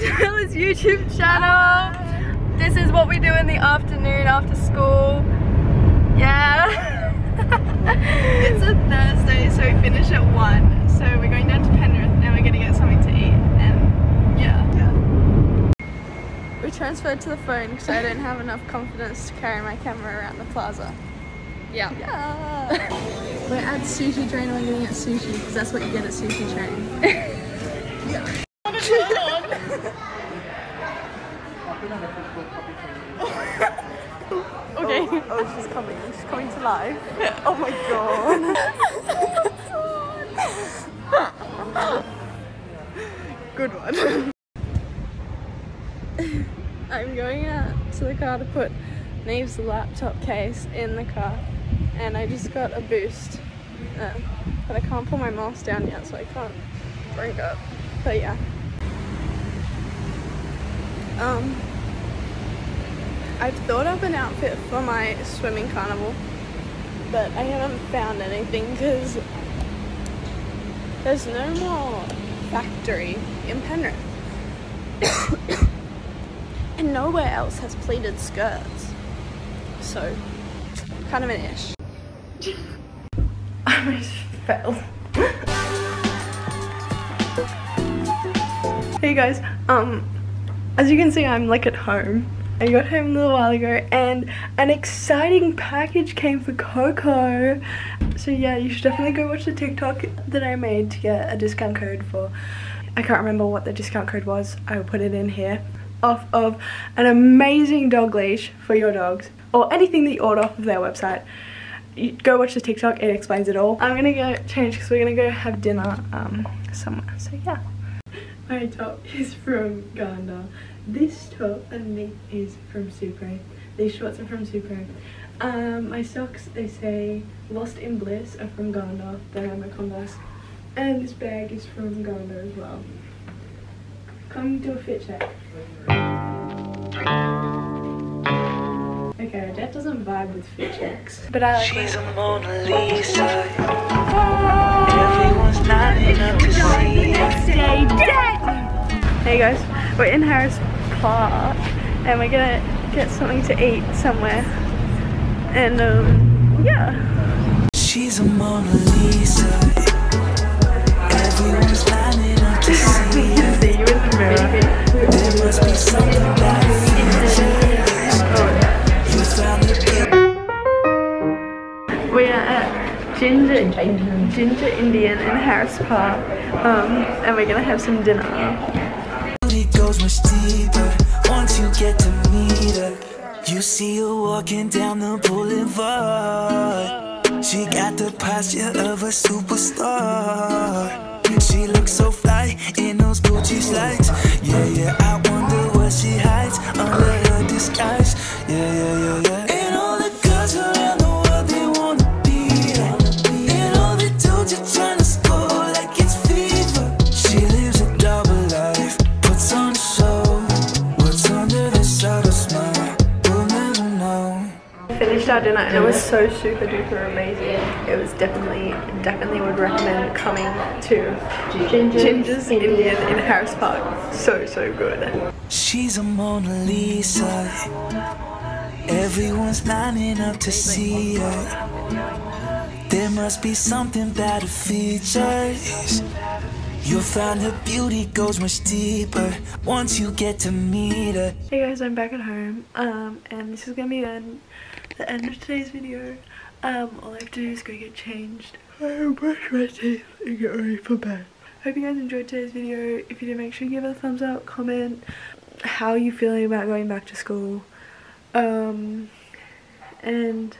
YouTube channel. This is what we do in the afternoon after school. Yeah. it's a Thursday, so we finish at 1. So we're going down to Penrith and we're going to get something to eat. And yeah. yeah. We transferred to the phone because I didn't have enough confidence to carry my camera around the plaza. Yeah. Yeah. We're at Sushi Train and we're gonna get sushi because that's what you get at Sushi Train. yeah. okay. Oh, oh, she's coming. She's coming to life. Oh my god. Good one. I'm going out to the car to put Neve's laptop case in the car and I just got a boost. Uh, but I can't pull my mouse down yet so I can't bring it up. But yeah. Um, I've thought of an outfit for my swimming carnival, but I haven't found anything because there's no more Factorie in Penrith. and nowhere else has pleated skirts. So, kind of an ish. I almost fell. hey guys, um, as you can see I'm like at home I got home a little while ago and an exciting package came for Coco. So yeah, you should definitely go watch the TikTok that I made to get a discount code for. I can't remember what the discount code was. I will put it in here. Off of an amazing dog leash for your dogs or anything that you order off of their website. You go watch the TikTok, it explains it all. I'm gonna go change because we're gonna go have dinner um, somewhere. So yeah. My top is from Ghanda. This top underneath is from Supre. These shorts are from Supre. Um, my socks, they say Lost in Bliss are from Ghanda. They're my Converse. And this bag is from Ghanda as well. Come to a fit check. Okay, Jet doesn't vibe with fit checks. But I like She's a Mona Lisa. Everyone's lining up to see Hey guys, we're in Harris park and we're gonna get something to eat somewhere. And um, yeah. She's a Mona Lisa. Everyone's lining up to see you. see you in the mirror. There must be something about We are at Ginger, Ginger Indian in Harris Park, um, and we're gonna have some dinner goes much deeper once you get to meet her. You see her walking down the boulevard. She got the posture of a superstar. She looks so fly in those Gucci slides. Yeah, yeah, I wonder what she hides under her disguise. Yeah, yeah, yeah, yeah. Our dinner and it was so super duper amazing. It was definitely, definitely would recommend coming to Ginger's, Ginger's Indian in Harris Park. So, so good. She's a Mona Lisa. Everyone's lining up to see her. There must be something about her features. You'll find her beauty goes much deeper once you get to meet her. Hey guys, I'm back at home, um, and this is gonna be an the end of today's video. Um, all I have to do is go get changed, brush my teeth, and get ready for bed. Hope you guys enjoyed today's video. If you did, make sure you give it a thumbs up, comment how you feeling about going back to school. Um, and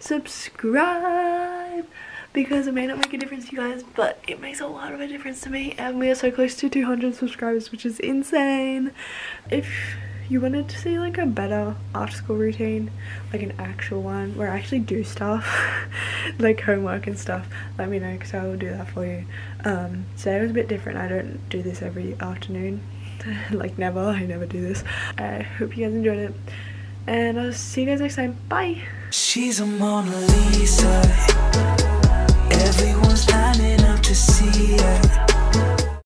subscribe because it may not make a difference to you guys but it makes a lot of a difference to me and we are so close to 200 subscribers which is insane if you wanted to see like a better after-school routine like an actual one where I actually do stuff like homework and stuff let me know because I will do that for you. Um, today was a bit different. I don't do this every afternoon. Like never. I never do this. I hope you guys enjoyed it. And I'll see you guys next time. Bye! She's a Mona Lisa. Everyone's lining up to see her.